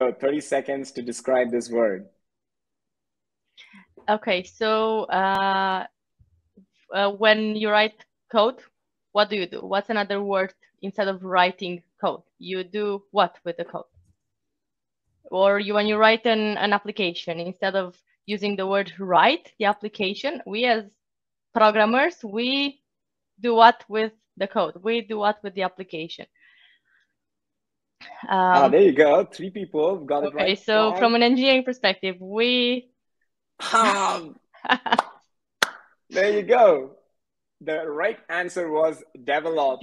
30 seconds to describe this word. Okay, so uh, uh, when you write code, what do you do? What's another word instead of writing code? You do what with the code? Or you, when you write an, an application, instead of using the word write the application, we as programmers, we do what with the code? We do what with the application? Ah, um, there you go. Three people got okay, it right. Okay, so from an engineering perspective, we. Um, there you go. The right answer was develop.